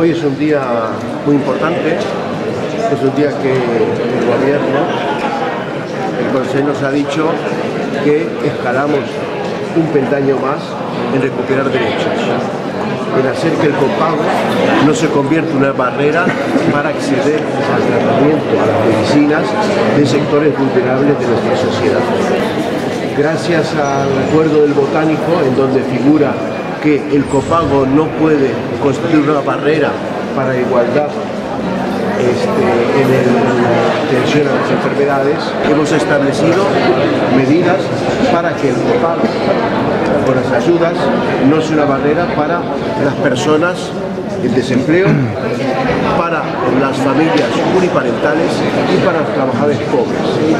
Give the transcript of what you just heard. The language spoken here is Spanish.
Hoy es un día muy importante, es un día que el gobierno, el Consejo nos ha dicho que escalamos un peldaño más en recuperar derechos, en hacer que el copago no se convierta en una barrera para acceder al tratamiento, a las medicinas de sectores vulnerables de nuestra sociedad. Gracias al acuerdo del botánico, en donde figura que el copago no puede constituir una barrera para la igualdad este, en la atención a las enfermedades, hemos establecido medidas para que el copago con las ayudas no sea una barrera para las personas en desempleo, para las familias uniparentales y para los trabajadores pobres.